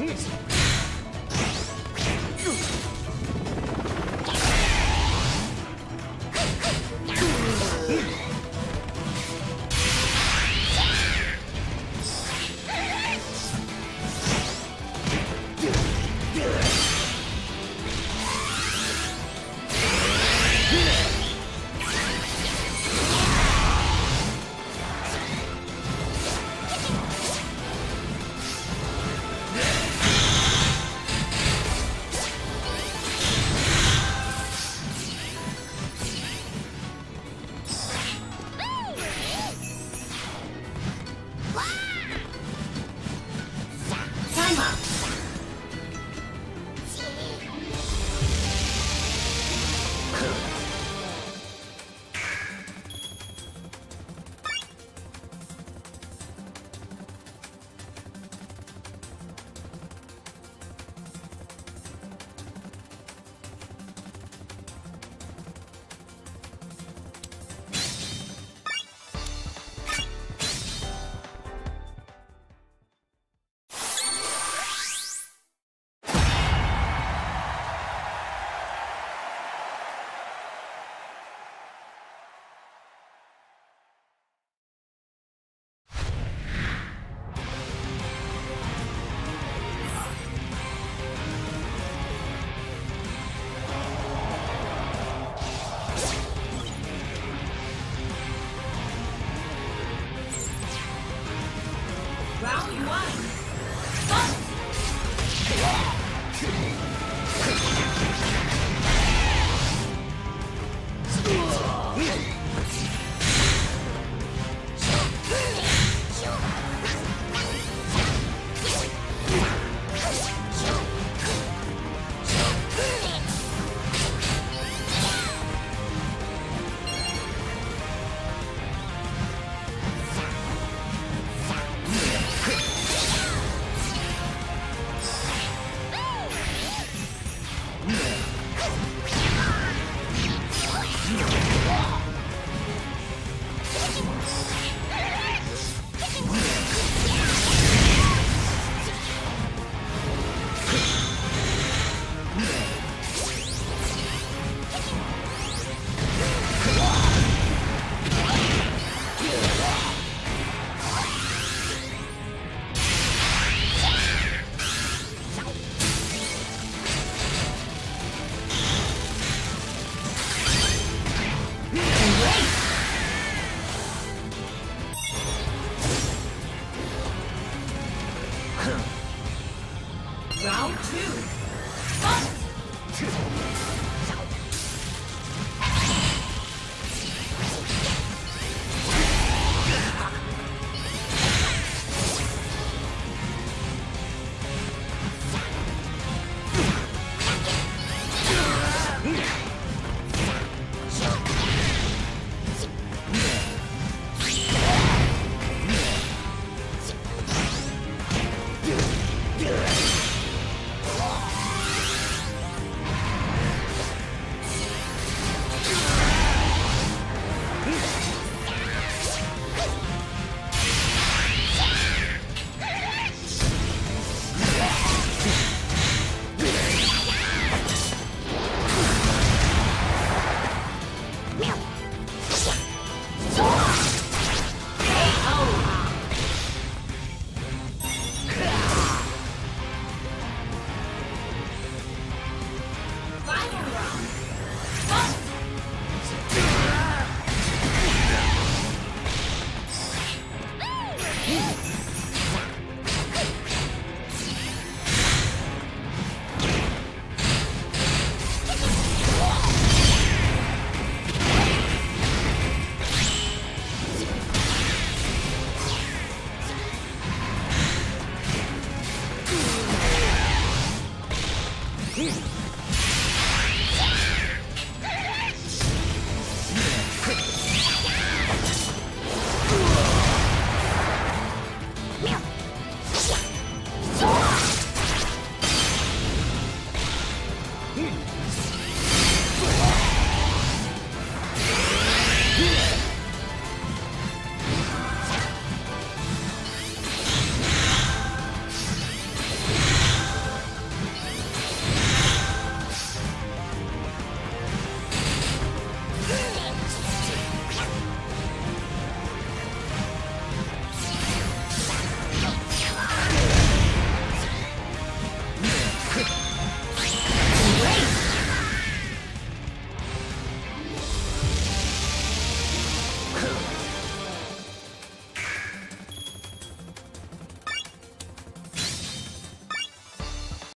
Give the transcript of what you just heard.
Hum.